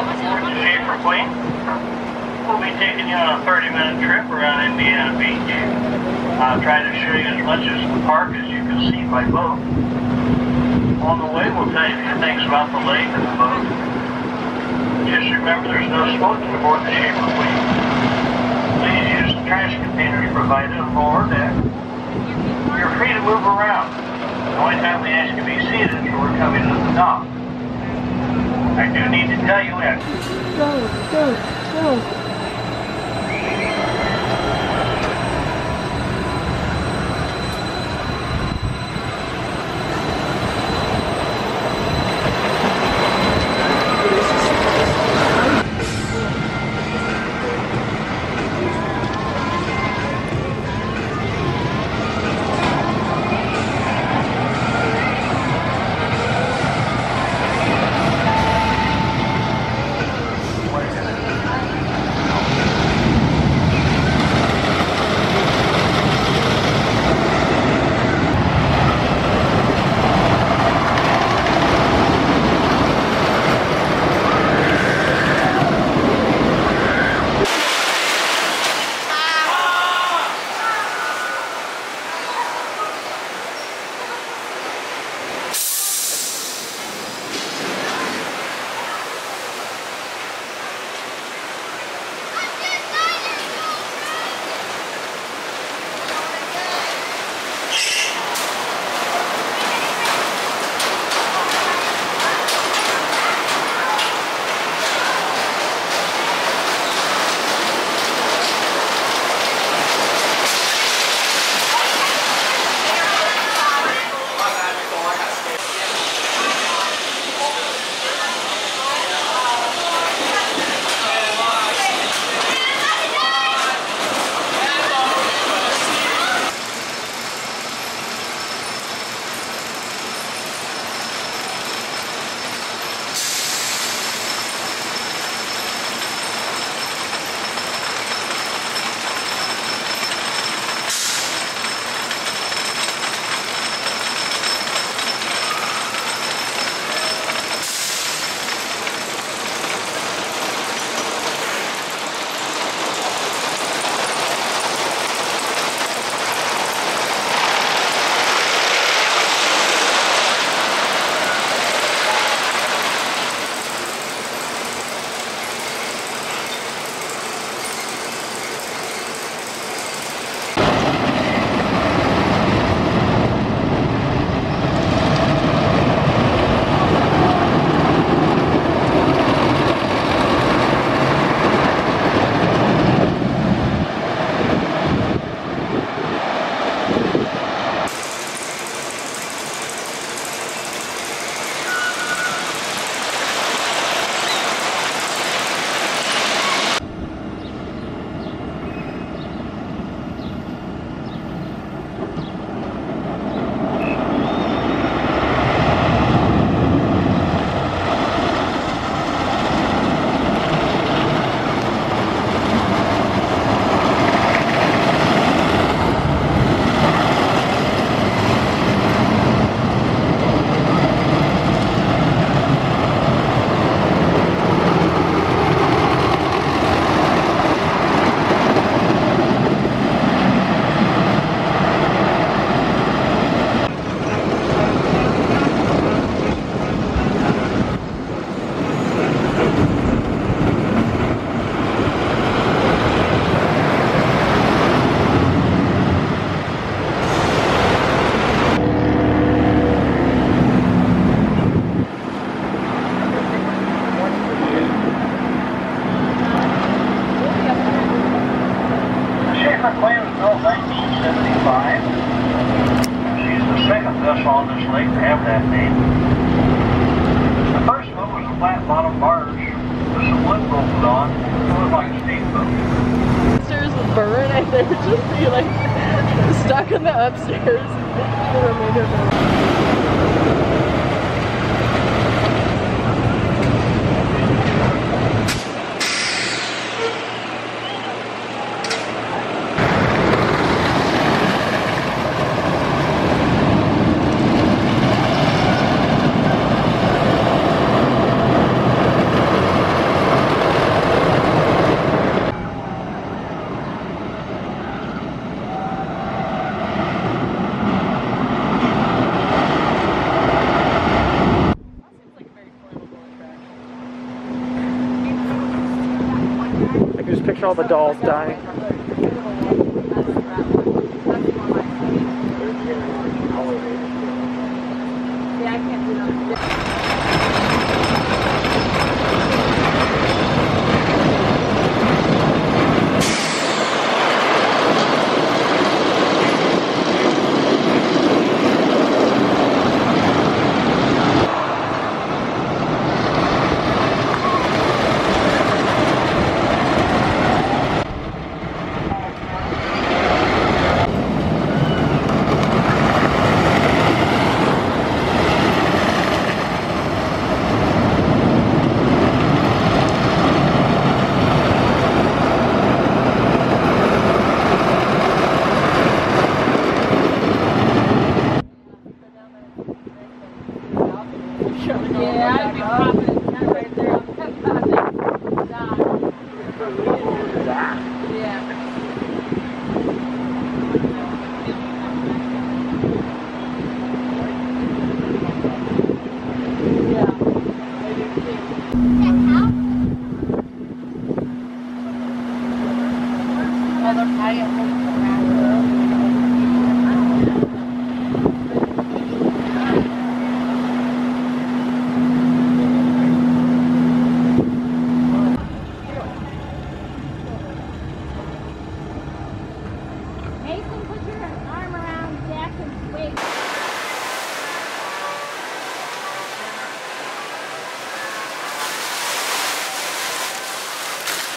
The Shafer Queen. We'll be taking you on a 30-minute trip around Indiana Beach. I'll try to show you as much of the park as you can see by boat. On the way, we'll tell you a few things about the lake and the boat. Just remember there's no smoking aboard the Shafer Queen. Please use the trash containers provided on lower deck. You're free to move around. The only time we ask you to be seated is when we're coming to the dock. I do need to tell you that Go, go, go. They would just be like stuck in the upstairs the remainder of the picture all the dolls dying. Yeah, I can't do that. I 有